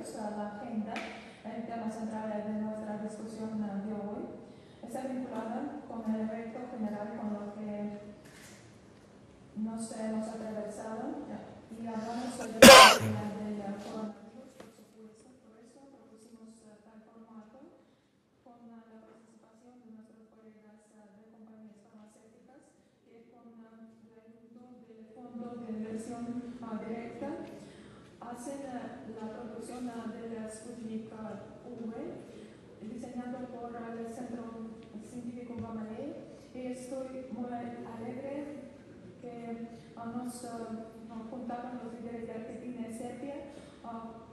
ellos la agenda, el tema central de nuestra discusión de hoy. Está vinculada con el evento general con lo que nos hemos atravesado y hablamos sobre la del coronavirus, producción del Sputnik V diseñado por el Centro Científico Gamaleya y estoy muy alegre que nos juntaron los líderes de Argentina y Serbia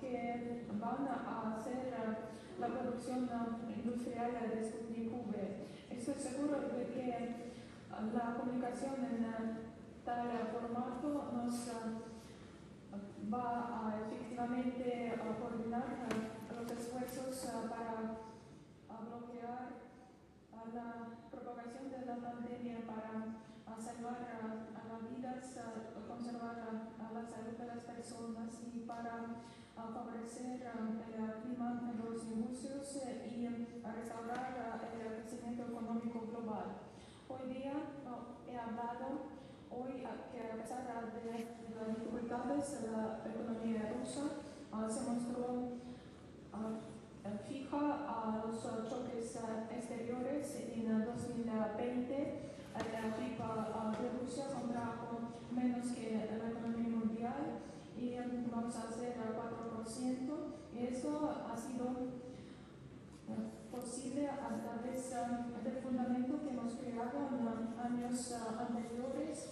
que van a hacer la producción industrial de Sputnik V. Estoy seguro de que la comunicación en tal formato nos va a efectivamente a coordinar los esfuerzos para bloquear la propagación de la pandemia, para salvar a vidas, conservar la salud de las personas y para favorecer el clima en los negocios y restaurar el crecimiento económico global. Hoy día he hablado hoy que a pesar de las dificultades la economía rusa se mostró fija a los choques exteriores en 2020 la gripa de Rusia contrajo menos que la economía mundial y vamos a hacer 4%. Y eso ha sido posible a través del fundamento que hemos creado en años anteriores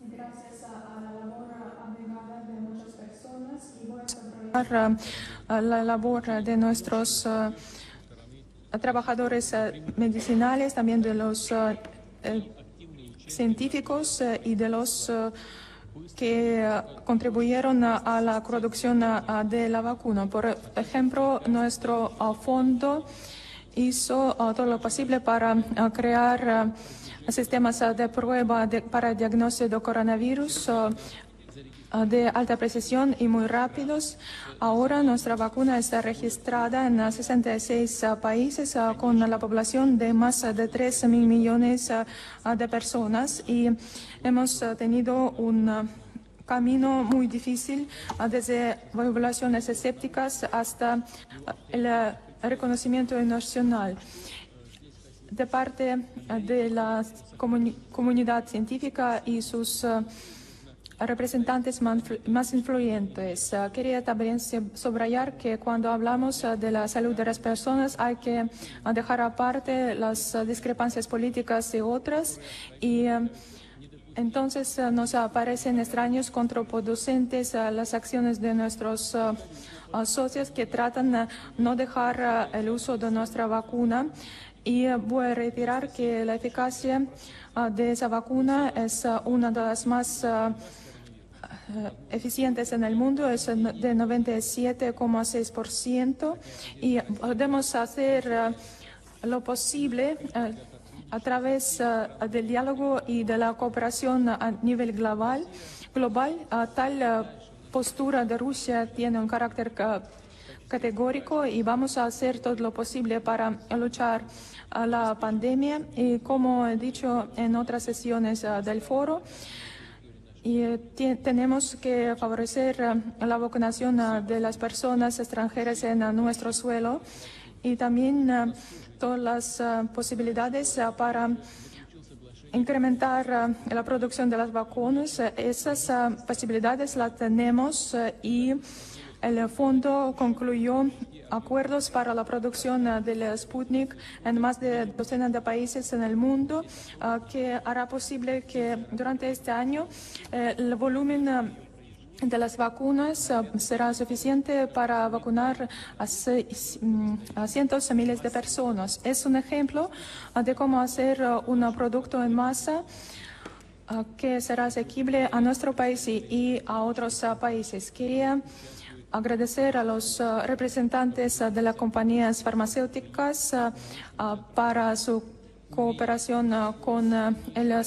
gracias a la labor abnegada de muchas personas y voy a subrayar la labor de nuestros trabajadores medicinales, también de los científicos y de los que contribuyeron a la producción de la vacuna. Por ejemplo, nuestro fondo hizo todo lo posible para crear sistemas de prueba para diagnóstico de coronavirus de alta precisión y muy rápidos. Ahora nuestra vacuna está registrada en 66 países con la población de más de 3 mil millones de personas y hemos tenido un camino muy difícil desde poblaciones escépticas hasta el reconocimiento nacional de parte de la comunidad científica y sus representantes más influyentes. Ah, quería también subrayar que cuando hablamos de la salud de las personas hay que dejar aparte las discrepancias políticas y otras y entonces nos aparecen extraños contraproducentes las acciones de nuestros socios que tratan no dejar el uso de nuestra vacuna y voy a retirar que la eficacia de esa vacuna es una de las más eh, eficientes en el mundo es de 97,6% y podemos hacer lo posible a través del diálogo y de la cooperación a nivel global. global tal postura de Rusia tiene un carácter categórico y vamos a hacer todo lo posible para luchar a la pandemia y como he dicho en otras sesiones del foro, y eh, tenemos que favorecer eh, la vacunación eh, de las personas extranjeras en nuestro suelo y también todas las posibilidades para incrementar la producción de las vacunas. Esas posibilidades las tenemos y el fondo concluyó acuerdos para la producción eh, del Sputnik en más de docenas de países en el mundo, eh, que hará posible que durante este año eh, el volumen de las vacunas será suficiente para vacunar a, mm, a, cientos de miles de personas. Es un ejemplo de cómo hacer un producto en masa que será asequible a nuestro país y, a otros países. Quería agradecer a los uh, representantes uh, de las compañías farmacéuticas uh, para su cooperación con el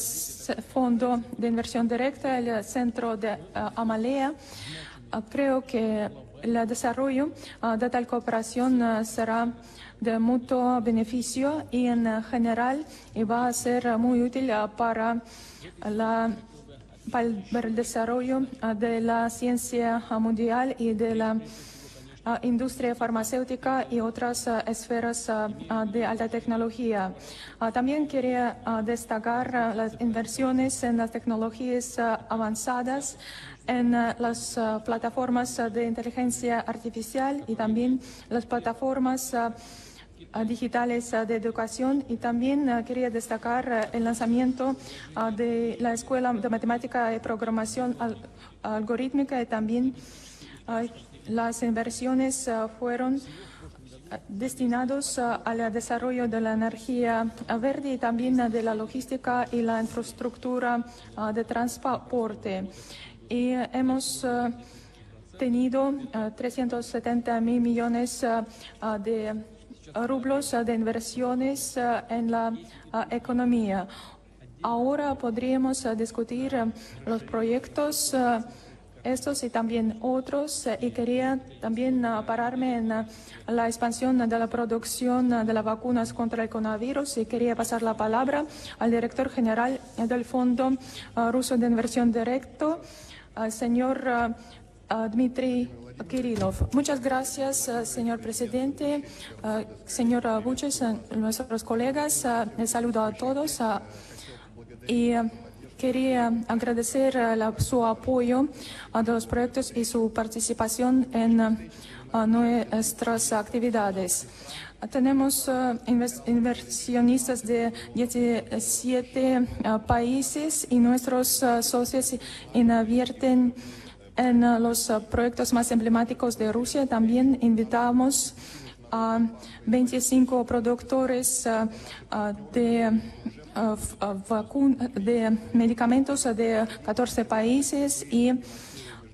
Fondo de Inversión Directa, el Centro de Amalea. Creo que el desarrollo de tal cooperación será de mutuo beneficio y en general y va a ser muy útil para la para el desarrollo uh, de la ciencia uh, mundial y de la ah, industria farmacéutica y otras ah, esferas ah, ah, de alta tecnología. Ah, también quería ah, destacar ah, las inversiones en las tecnologías ah, avanzadas, en ah, las ah, plataformas ah, de inteligencia artificial y también las plataformas ah, ah, digitales ah, de educación y también ah, quería destacar ah, el lanzamiento ah, de la Escuela de Matemática y Programación al- Algorítmica y también las inversiones fueron destinados al desarrollo de la energía verde y también de la logística y la infraestructura ah, de transporte. Y eh, hemos tenido ah, 370 mil millones ah, de rublos ah, de inversiones ah, en la ah, economía. Ahora podríamos discutir los proyectos estos y también otros eh, y quería también pararme en la expansión de la producción de las vacunas contra el coronavirus y quería pasar la palabra al director general eh, del Fondo Ruso de Inversión Directo, al señor Dmitry Kirillov. Muchas gracias, ah, señor presidente, ah, señor Buches, ah, nuestros colegas. Les saludo a todos. y eh, quería agradecer eh, su apoyo a los proyectos y su participación en eh, nuestras actividades. Tenemos eh, inversionistas de 17 eh, países y nuestros eh, socios invierten en eh, los eh, proyectos más emblemáticos de Rusia. También invitamos a 25 productores ah, de, de medicamentos de 14 países y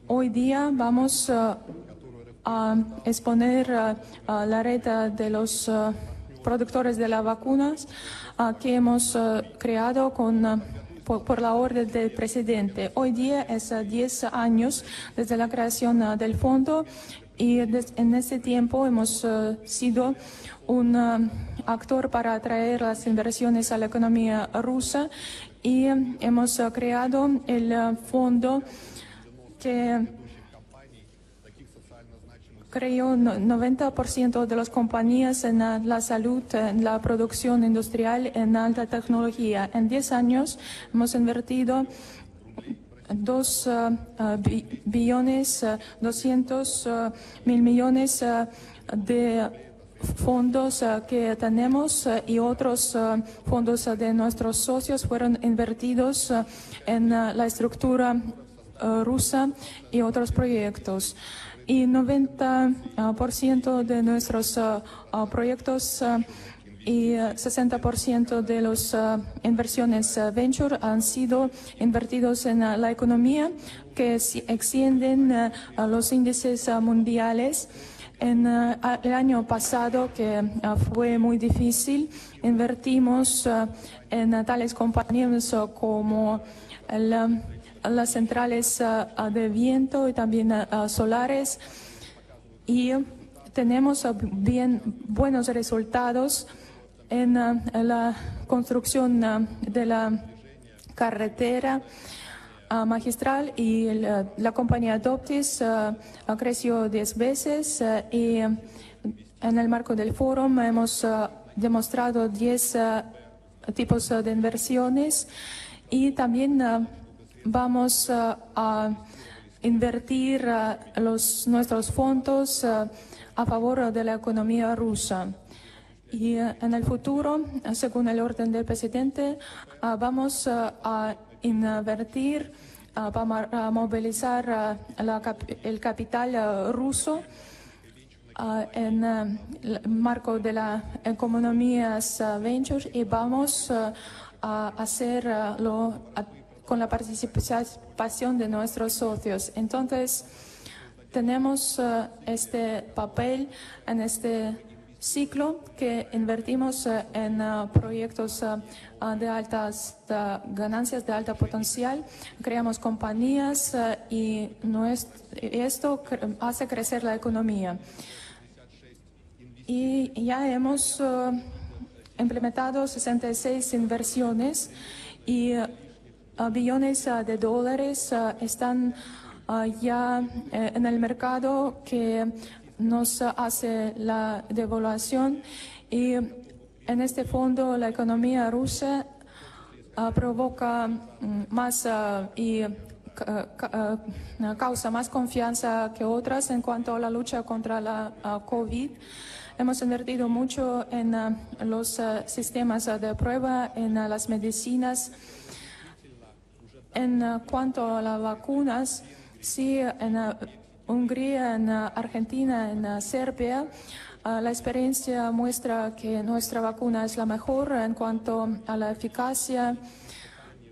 hoy día vamos a exponer la red de los productores de las vacunas que hemos creado con por, la orden del presidente. Hoy día es ah, 10 años desde la creación ah, del fondo y en ese tiempo hemos ah, sido un actor para atraer las inversiones a la economía rusa y hemos creado el fondo que creo no- 90% de las compañías en la, salud, en la producción industrial, en alta tecnología. En 10 años hemos invertido dos ah, ah, bi- billones, 200 ah, mil millones de fondos que tenemos y otros fondos de nuestros socios fueron invertidos en la estructura rusa y otros proyectos. Y 90% de nuestros ah, ah, proyectos ah, y eh, 60% de las inversiones eh, venture han sido invertidos en eh, la economía que extienden eh, los índices eh, mundiales. En eh, el año pasado, que eh, fue muy difícil, invertimos eh, en eh, tales compañías eh, como el, eh, las centrales de viento y también solares. Y tenemos bien buenos resultados en la construcción de la carretera magistral y la compañía Adoptis ah, creció 10 veces y en el marco del foro hemos demostrado 10 eh, tipos de inversiones y también vamos eh, a invertir eh, los, nuestros fondos eh, a favor de la economía rusa. Y en el futuro, según el orden del presidente, vamos a invertir para movilizar la el capital ruso en el marco de la economías venture y vamos a hacerlo con la participación de nuestros socios. Entonces, tenemos eh, este papel en este ciclo que invertimos eh, en eh, proyectos de altas ganancias, de alto potencial, creamos compañías y esto hace crecer la economía. Y ya hemos implementado 66 inversiones y billones eh, de dólares eh, están ya eh, en el mercado que nos hace la devaluación y en este fondo la economía rusa ah, provoca mm, más ah, y ca- ca- ah, causa más confianza que otras en cuanto a la lucha contra la ah, COVID. Hemos invertido mucho en ah, los ah, sistemas ah, de prueba, en ah, las medicinas. En ah, cuanto a las vacunas, sí, en ah, Hungría, en ah, Argentina, en Serbia, la experiencia muestra que nuestra vacuna es la mejor en cuanto a la eficacia.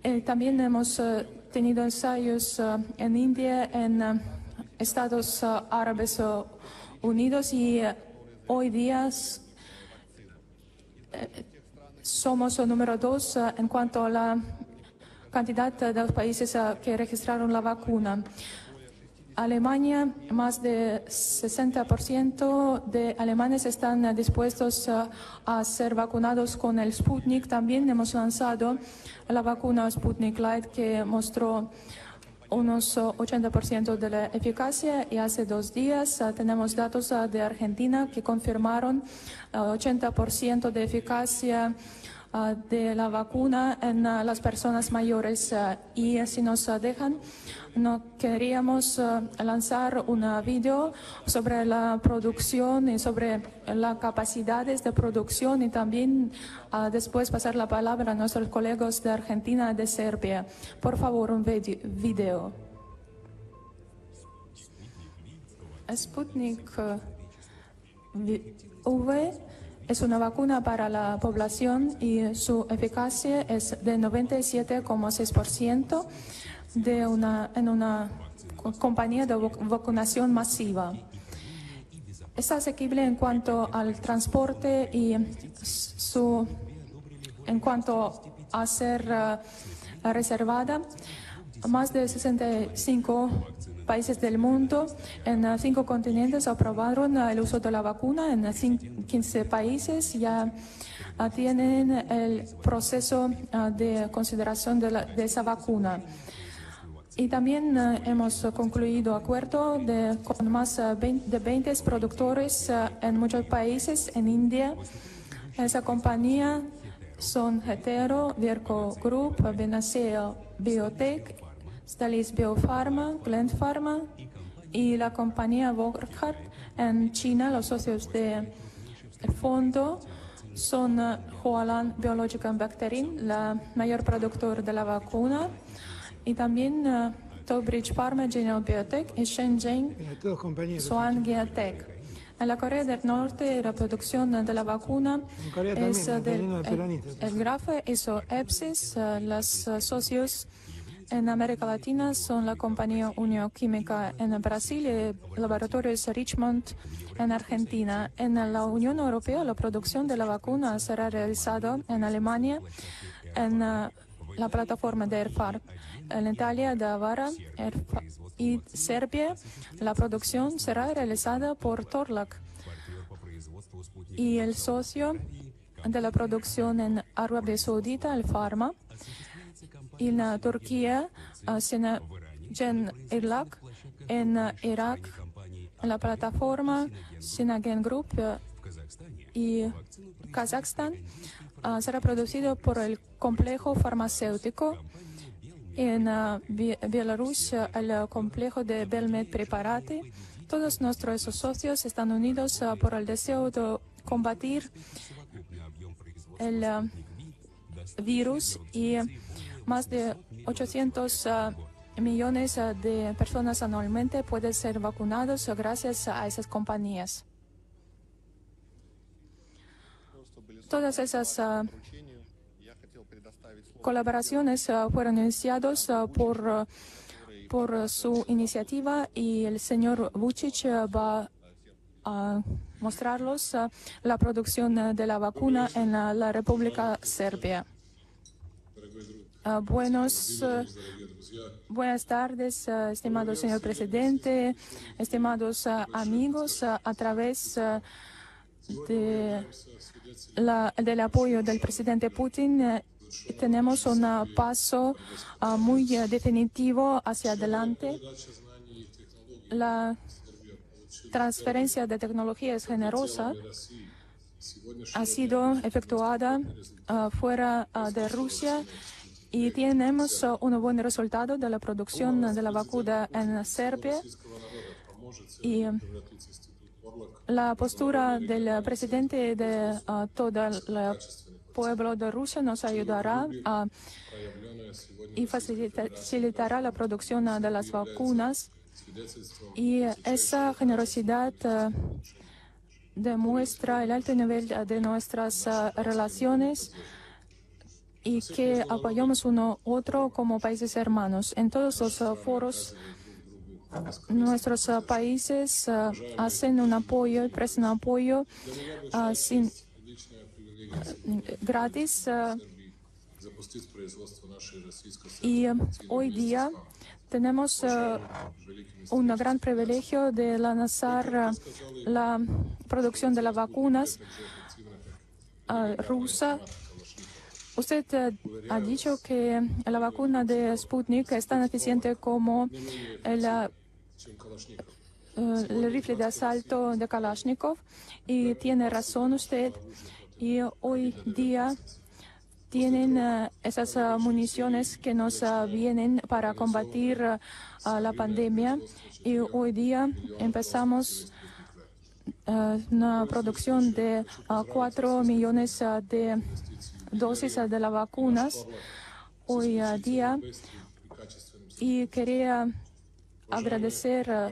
Eh, también hemos eh, tenido ensayos eh, en India, en eh, Estados eh, Árabes eh, Unidos y eh, hoy día eh, somos el número dos eh, en cuanto a la cantidad de los países eh, que registraron la vacuna. Alemania, más de 60% de alemanes están eh, dispuestos eh, a ser vacunados con el Sputnik. También hemos lanzado la vacuna Sputnik Light que mostró unos eh, 80% de la eficacia y hace dos días tenemos datos de Argentina que confirmaron eh, 80% de eficacia ah, de la vacuna en ah, las personas mayores ah, y eh, si nos ah, dejan no queríamos ah, lanzar un video sobre la producción y sobre las capacidades de producción y también ah, después pasar la palabra a nuestros colegas de Argentina y de Serbia. Por favor, un vide- video. Sputnik V es una vacuna para la población y su eficacia es de 97,6% de una, en una co- compañía de vac- vacunación masiva. Es asequible en cuanto al transporte y su, en cuanto a ser eh, reservada. Más de 65 países del mundo en eh, cinco continentes aprobaron eh, el uso de la vacuna. En eh, cin- 15 países ya tienen el proceso de consideración de, la- de esa vacuna. Y también hemos concluido acuerdo de, con más de 20 productores en muchos países, en India. Esa compañía son Hetero, Virco Group, Benaceo Biotech, Stalis Biopharma, Gland Pharma y la compañía Burkhardt en China. Los socios del fondo son eh, Hualan Biological Bacterin, la mayor productor de la vacuna, y también eh, Tobridge Pharma, General Biotech y Shenzhen. Swan Tech. En la Corea del Norte, la producción de la vacuna también, es eh, del de el, el Grafe Iso Epsis. eh, Los socios en América Latina son la compañía Unioquímica en Brasil y Laboratorios Richmond en Argentina. En la Unión Europea, la producción de la vacuna será realizada en Alemania, en eh, la plataforma de ERFAR. En Italia, de Avara y Serbia, la producción será realizada por Torlac. Y el socio de la producción en Arabia Saudita, el Pharma. En Turquía, eh, Sinagen Irlak. En Irak, la plataforma Sinagen Group y Kazajstán ah, será producido por el complejo farmacéutico. En ah, Bie- Bielorrusia, el ah, complejo de Belmed Preparate. Todos nuestros socios están unidos ah, por el deseo de combatir el ah, virus y más de 800 ah, millones ah, de personas anualmente pueden ser vacunados ah, gracias a esas compañías. Todas esas colaboraciones fueron iniciadas por, por su iniciativa y el señor Vucic va a mostrarlos la producción de la vacuna en la República Serbia. Buenos, buenas tardes, estimado señor presidente, estimados amigos, a través de la, del apoyo del presidente Putin tenemos un paso muy definitivo hacia adelante. La transferencia de tecnología es generosa. Ha sido efectuada fuera de Rusia y tenemos un buen resultado de la producción de la vacuna en Serbia. Y la postura del presidente de todo el pueblo de Rusia nos ayudará a, y facilitará la producción de las vacunas. Y esa generosidad demuestra el alto nivel de nuestras relaciones y que apoyamos uno otro como países hermanos. En todos los foros, nuestros países hacen un apoyo, prestan apoyo sin, gratis. Y hoy día tenemos un gran privilegio de lanzar la producción de las vacunas rusa Usted ha dicho que la vacuna de Sputnik es tan eficiente como el, el rifle de asalto de Kalashnikov y tiene razón usted. Y hoy día tienen esas municiones que nos vienen para combatir la pandemia y hoy día empezamos una producción de 4 millones de dosis de las vacunas hoy día y quería agradecer a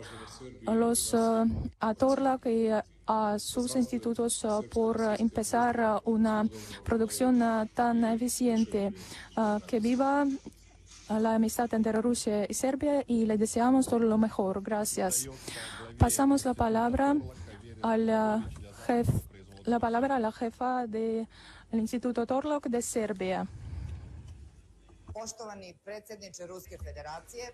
los a Torlac y a sus institutos por empezar una producción tan eficiente. Que viva la amistad entre Rusia y Serbia y le deseamos todo lo mejor. Gracias. Pasamos la palabra al jef, la palabra a la jefa de el Instituto Torlok de Serbia. Poštovani predsjedniče Ruske federacije,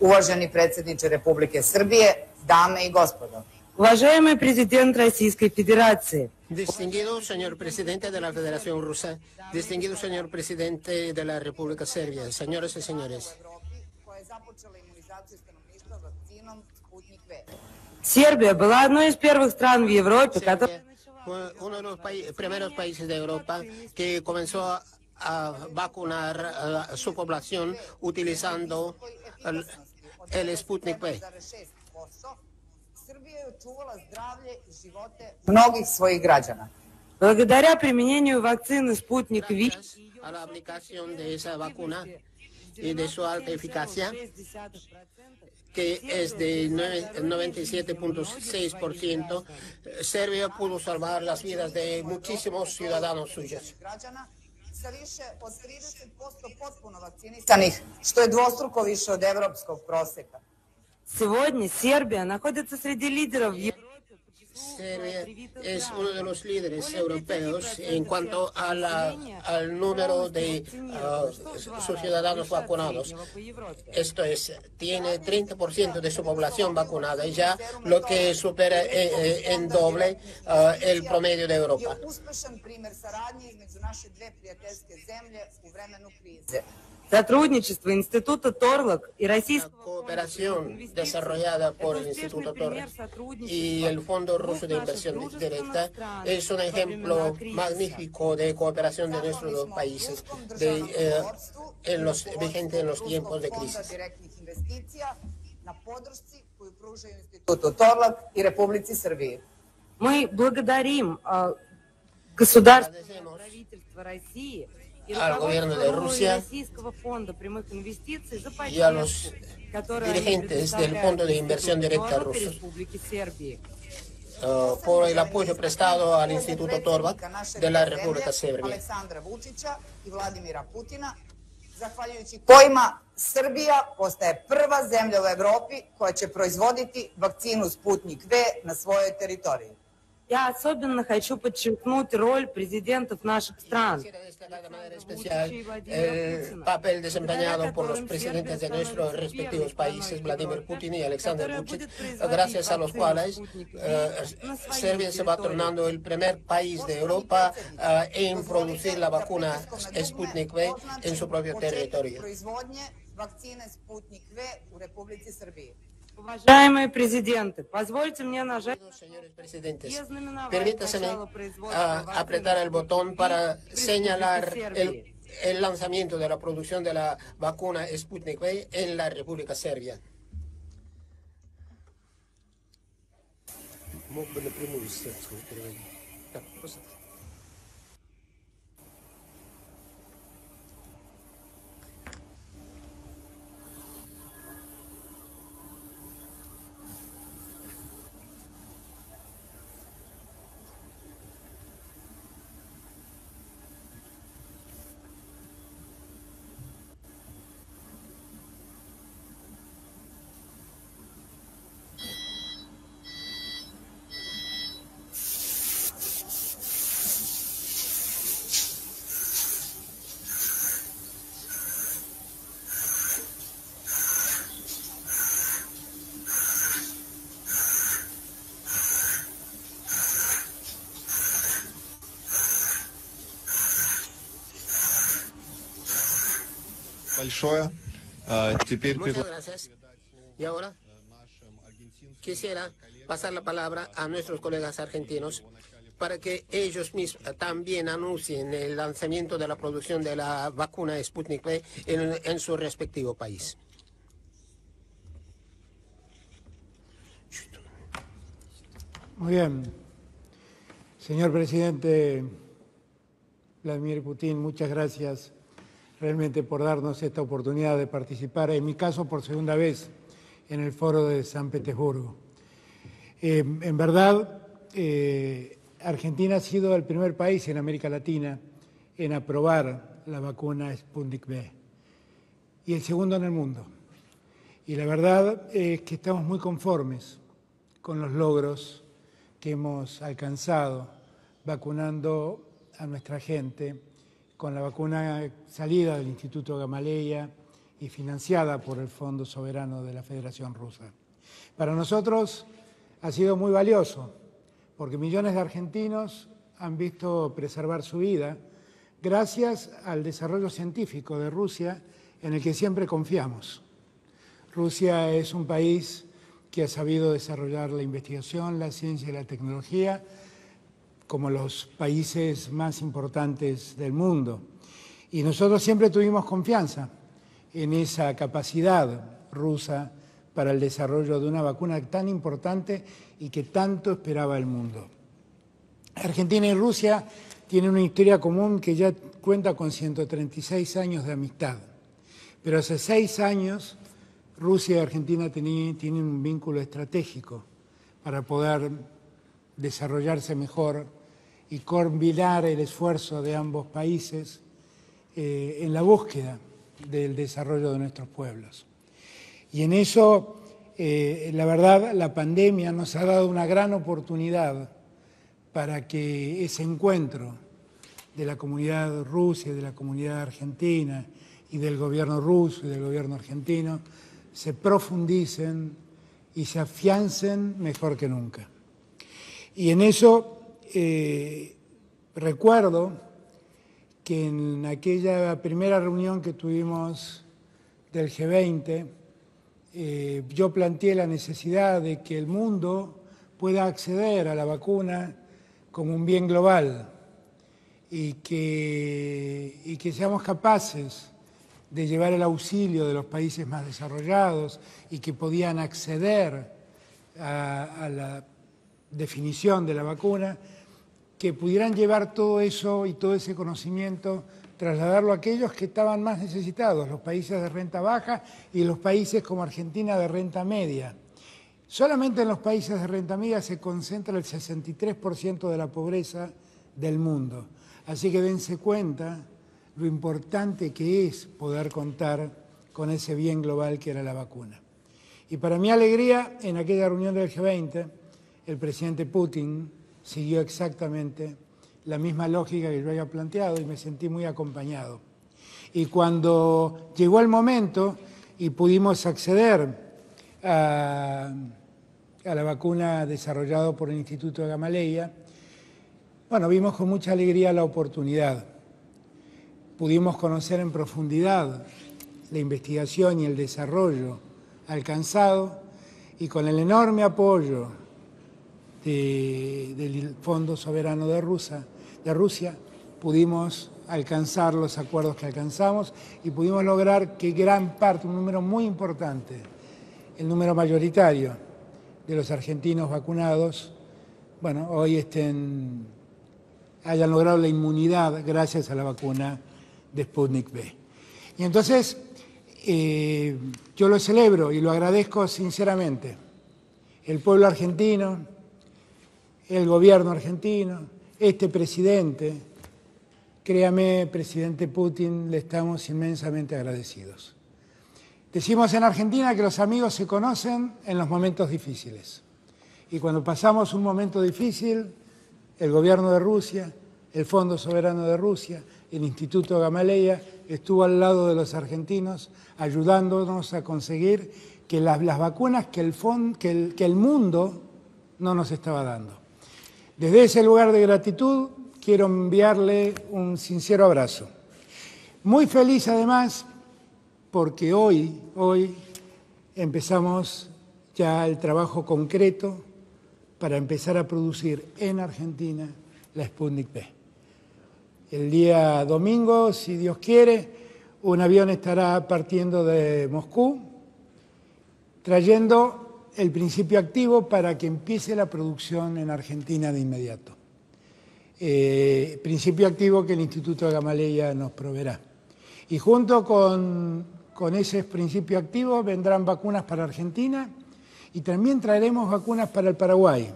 uvaženi predsjedniče Republike Srbije, dame i gospodo. Уважаемый президент Российской Федерации, Distinguido señor presidente de la Federación Rusa, distinguido señor presidente de la República Serbia, señores y señores. koja je započela imunizaciju stanovništva vakcinom Sputnik V. Сербия была одной из первых стран в Европе, которая Serbia fue uno de los pai- primeros países de Europa que comenzó a, a vacunar a su población utilizando el, el Sputnik V. 6%. Srbija je očuvala zdravlje i živote mnogih svojih građana. благодаря применению вакцины «Спутник Ви» Gracias a la aplicación de esa vacuna y de su alta eficacia, que es de nueve- 97.6%, Serbia pudo salvar las vidas de muchísimos ciudadanos suyos. građana sa više od 30% potpuno vakcinisanih, što je dvostruko više od evropskog proseka. Сегодня Сербия находится среди лидеров в ser, es uno de los líderes europeos en cuanto a la, al número de ah, ciudadanos vacunados. Esto es, tiene 30% de su población vacunada, ya lo que supera eh, eh, en, doble ah, el promedio de Europa. Je uspešan primer saradnje između naše dve prijateljske zemlje u vremenu krize. Сотрудничество Института Торлок и La Российского cooperación desarrollada por el Instituto Torres y el Fondo Ruso de Inversión Directa es un ejemplo magnífico de cooperación de nuestros dos países de, eh, en los, vigente en los tiempos de Fonda crisis. direktnih investicija na podršci koju pružaju Institutu Torlak i Republici Srbiji. Мы благодарим а, государство Agradecemos правительство России и al gobierno de Rusia y a los dirigentes del Fondo de Inversión Directa Ruso ah, por el apoyo prestado al Instituto Torbat de la República Serbia. zahvaljujući kojima Srbija postaje prva zemlja u Evropi koja će proizvoditi vakcinu Sputnik V na svojoj teritoriji. Я особенно хочу подчеркнуть роль президентов наших стран. Quisiera destacar de manera especial el papel desempeñado por los presidentes de nuestros respectivos países, Vladimir Putin y Alexander Vucic, gracias a los cuales eh, Serbia se va tornando el primer país de Europa eh, en producir la vacuna Sputnik V en su propio territorio. proizvodnje vakcine Sputnik V u Republici Srbiji. Уважаемые президенты, позвольте мне нажать Señores presidentes, и ознаменовать permítaseme начало производства ah, вакцины apretar el botón para Республики señalar Сербии. el, el lanzamiento de la producción de la vacuna Sputnik V en la República Serbia. Мог бы напрямую с сербского переводить. Так, просто. Muchas gracias. Y ahora quisiera pasar la palabra a nuestros colegas argentinos para que ellos mismos también anuncien el lanzamiento de la producción de la vacuna Sputnik V en su respectivo país. Muy bien. Señor presidente Vladimir Putin, muchas gracias realmente por darnos esta oportunidad de participar, en mi caso por segunda vez, en el foro de San Petersburgo. Eh, en verdad, eh, Argentina ha sido el primer país en América Latina en aprobar la vacuna Sputnik V y el segundo en el mundo. Y la verdad es que estamos muy conformes con los logros que hemos alcanzado vacunando a nuestra gente con la vacuna salida del Instituto Gamaleya y financiada por el Fondo Soberano de la Federación Rusa. Para nosotros ha sido muy valioso porque millones de argentinos han visto preservar su vida gracias al desarrollo científico de Rusia en el que siempre confiamos. Rusia es un país que ha sabido desarrollar la investigación, la ciencia y la tecnología como los países más importantes del mundo. Y nosotros siempre tuvimos confianza en esa capacidad rusa para el desarrollo de una vacuna tan importante y que tanto esperaba el mundo. Argentina y Rusia tienen una historia común que ya cuenta con 136 años de amistad. Pero hace seis años Rusia y Argentina tienen un vínculo estratégico para poder desarrollarse mejor y combinar el esfuerzo de ambos países eh, en la búsqueda del desarrollo de nuestros pueblos. Y en eso, eh, la verdad, la pandemia nos ha dado una gran oportunidad para que ese encuentro de la comunidad rusa de la comunidad argentina y del gobierno ruso y del gobierno argentino se profundicen y se afiancen mejor que nunca. Y en eso eh, recuerdo que en aquella primera reunión que tuvimos del G20, eh, yo planteé la necesidad de que el mundo pueda acceder a la vacuna como un bien global y que, y que seamos capaces de llevar el auxilio de los países más desarrollados y que podían acceder a, a la definición de la vacuna, que pudieran llevar todo eso y todo ese conocimiento, trasladarlo a aquellos que estaban más necesitados, los países de renta baja y los países como Argentina de renta media. Solamente en los países de renta media se concentra el 63% de la pobreza del mundo. Así que dense cuenta lo importante que es poder contar con ese bien global que era la vacuna. Y para mi alegría, en aquella reunión del G20, el presidente Putin siguió exactamente la misma lógica que yo había planteado y me sentí muy acompañado. Y cuando llegó el momento y pudimos acceder a, la vacuna desarrollada por el Instituto de Gamaleya, bueno, vimos con mucha alegría la oportunidad. Pudimos conocer en profundidad la investigación y el desarrollo alcanzado y con el enorme apoyo de, del Fondo Soberano de Rusia, de Rusia pudimos alcanzar los acuerdos que alcanzamos y pudimos lograr que gran parte, un número muy importante, el número mayoritario de los argentinos vacunados, bueno, hoy estén, hayan logrado la inmunidad gracias a la vacuna de Sputnik V. Y entonces, eh, yo lo celebro y lo agradezco sinceramente. El pueblo argentino, el gobierno argentino, este presidente, créame, presidente Putin, le estamos inmensamente agradecidos. Decimos en Argentina que los amigos se conocen en los momentos difíciles. Y cuando pasamos un momento difícil, el gobierno de Rusia, el Fondo Soberano de Rusia, el Instituto Gamaleya estuvo al lado de los argentinos ayudándonos a conseguir que las, vacunas que, el, que el mundo no nos estaba dando. Desde ese lugar de gratitud quiero enviarle un sincero abrazo. Muy feliz además porque hoy, hoy empezamos ya el trabajo concreto para empezar a producir en Argentina la Sputnik V. El día domingo, si Dios quiere, un avión estará partiendo de Moscú, trayendo el principio activo para que empiece la producción en Argentina de inmediato. Eh, principio activo que el Instituto de Gamaleya nos proveerá. Y junto con, con ese principio activo vendrán vacunas para Argentina y también traeremos vacunas para el Paraguay.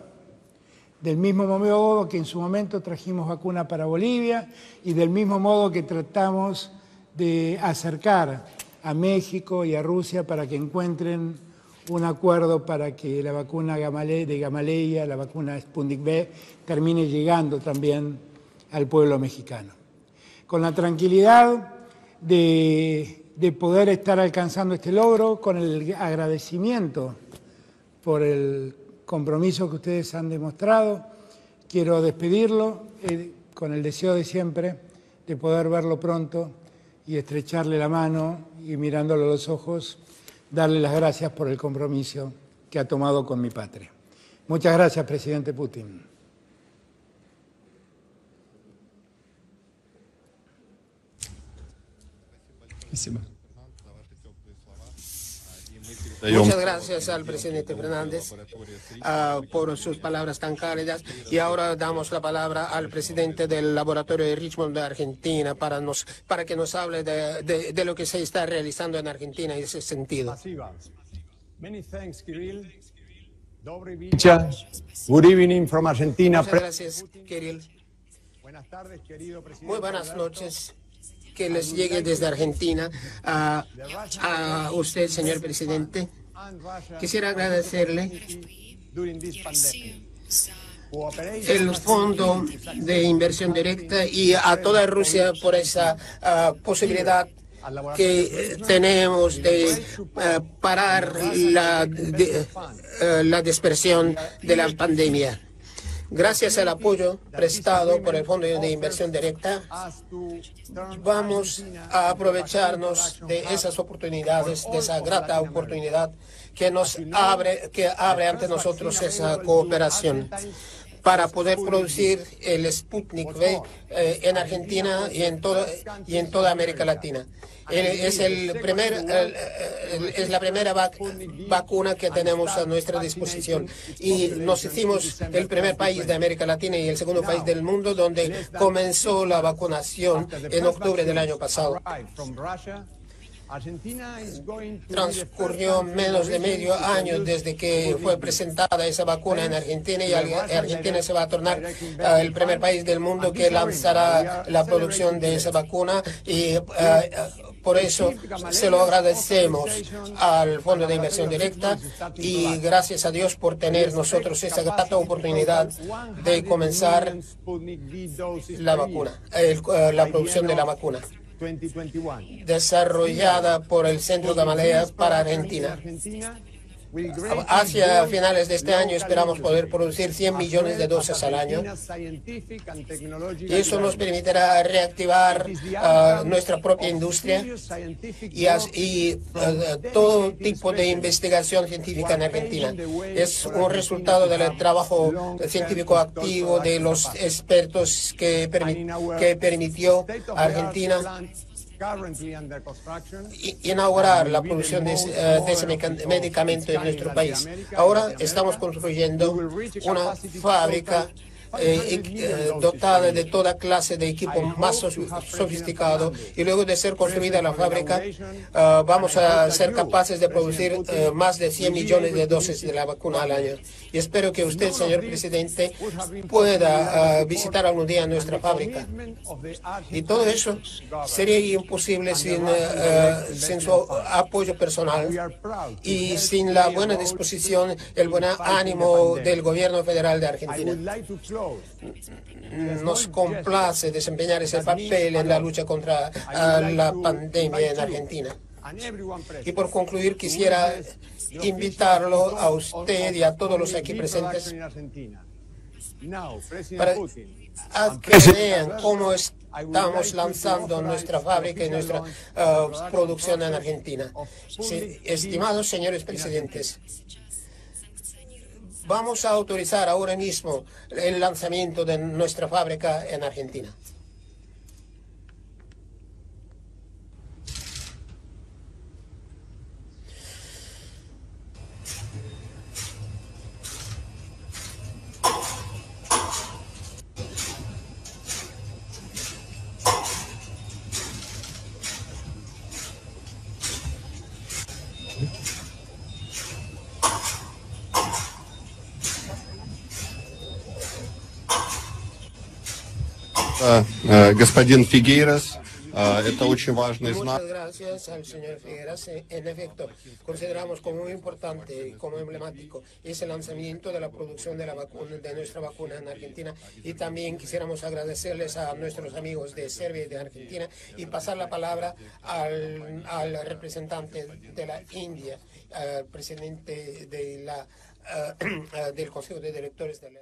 Del mismo modo que en su momento trajimos vacuna para Bolivia y del mismo modo que tratamos de acercar a México y a Rusia para que encuentren un acuerdo para que la vacuna de Gamaleya, la vacuna Sputnik V, termine llegando también al pueblo mexicano. Con la tranquilidad de, de poder estar alcanzando este logro, con el agradecimiento por el compromiso que ustedes han demostrado, quiero despedirlo eh, con el deseo de siempre de poder verlo pronto y estrecharle la mano y mirándolo a los ojos darle las gracias por el compromiso que ha tomado con mi patria. Muchas gracias, presidente Putin. Muchas gracias al presidente Fernández uh, por sus palabras tan cálidas. Y ahora damos la palabra al presidente del laboratorio de Richmond de Argentina para, nos, para que nos hable de, de, de lo que se está realizando en Argentina en ese sentido. Many thanks, Kirill. Good evening from Argentina. Muchas gracias, Kirill. Buenas tardes, querido presidente. Muy buenas noches que les llegue desde Argentina a, a usted, señor presidente. Quisiera agradecerle el Fondo de Inversión Directa y a toda Rusia por esa uh, posibilidad que tenemos de uh, parar la, uh, la dispersión de la pandemia. Gracias al apoyo prestado por el Fondo de Inversión Directa, vamos a aprovecharnos de esas oportunidades, de esa grata oportunidad que nos abre, que abre ante nosotros esa cooperación para poder producir el Sputnik V eh, en Argentina y en, todo, y en toda América Latina. Es, el primer, es la primera vacuna que tenemos a nuestra disposición y nos hicimos el primer país de América Latina y el segundo país del mundo donde comenzó la vacunación en octubre del año pasado. Transcurrió menos de medio año desde que fue presentada esa vacuna en Argentina y Argentina se va a tornar uh, el primer país del mundo que lanzará la producción de esa vacuna y uh, Por eso se lo agradecemos al Fondo de Inversión Directa y gracias a Dios por tener nosotros esa grata oportunidad de comenzar la vacuna, el- eh, la producción de la vacuna, 2021. desarrollada por el Centro Gamaleya para Argentina. Hacia finales de este año esperamos poder producir 100 millones de dosis al año. Y eso nos permitirá reactivar ah, nuestra propia industria y, eh, todo tipo de investigación científica en Argentina. Es un resultado del trabajo científico activo de los expertos que, permi- que permitió a Argentina inaugurar la producción de, eh, de ese medicamento en nuestro país. Ahora estamos construyendo una fábrica eh, eh, dotada de toda clase de equipo más sofi- sofisticado y luego de ser construida la fábrica ah, vamos a ser capaces de producir eh, más de 100 millones de dosis de la vacuna al año. Y espero que usted, señor presidente, pueda ah, visitar algún día nuestra fábrica. Y todo eso sería imposible sin, eh, eh, sin su apoyo personal y sin la buena disposición, el buen ánimo del gobierno federal de Argentina. Nos complace desempeñar ese papel en la lucha contra ah, la pandemia en Argentina. Y por concluir, quisiera invitarlo a usted y a todos los aquí presentes para a que vean cómo estamos lanzando nuestra fábrica y nuestra ah, producción en Argentina. Sí, estimados señores presidentes, vamos a autorizar ahora mismo el lanzamiento de nuestra fábrica en Argentina. Господин Фигейрос, э, это очень важный знак. Muchas gracias al señor Figueras. Eh, En efecto, consideramos como muy importante y como emblemático ese lanzamiento de la producción de la vacuna, de nuestra vacuna en Argentina. Y también quisiéramos agradecerles a nuestros amigos de Serbia y de Argentina y pasar la palabra al, al representante de la India, al presidente de la, eh, del Consejo de Directores de la